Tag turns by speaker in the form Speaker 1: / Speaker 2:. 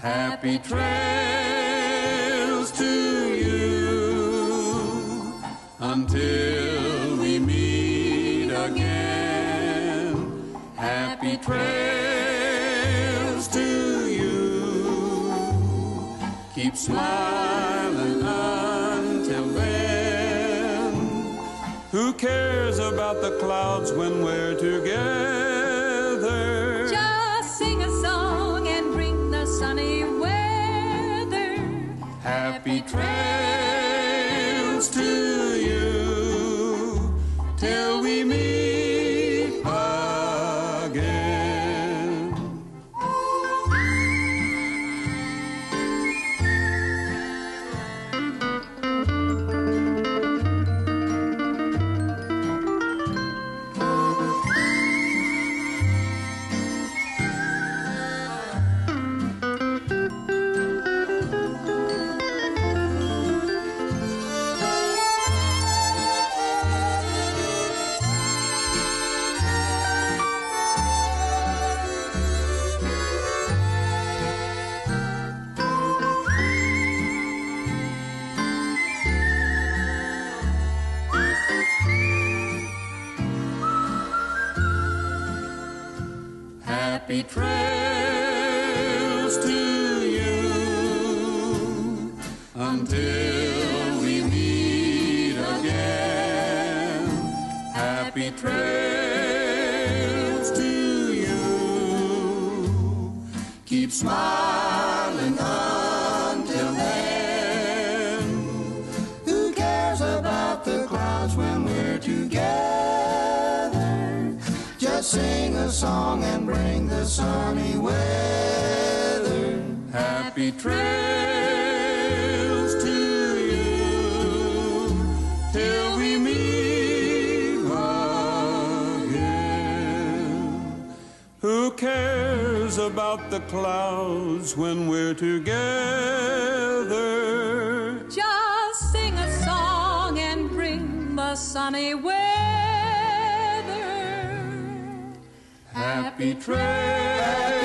Speaker 1: Happy trails to you until we meet again. Happy trails to you. Keep smiling until then. Who cares about the clouds when we're together? Happy trails to you. Till we meet Happy trails to you until we meet again. Happy trails to you. Keep smiling until then. Who cares about the clouds when we're together? Just sing a song and bring the sunny weather. Happy trails to you till we meet again. Who cares about the clouds when we're together?
Speaker 2: Just sing a song and bring the sunny weather.
Speaker 1: Happy trails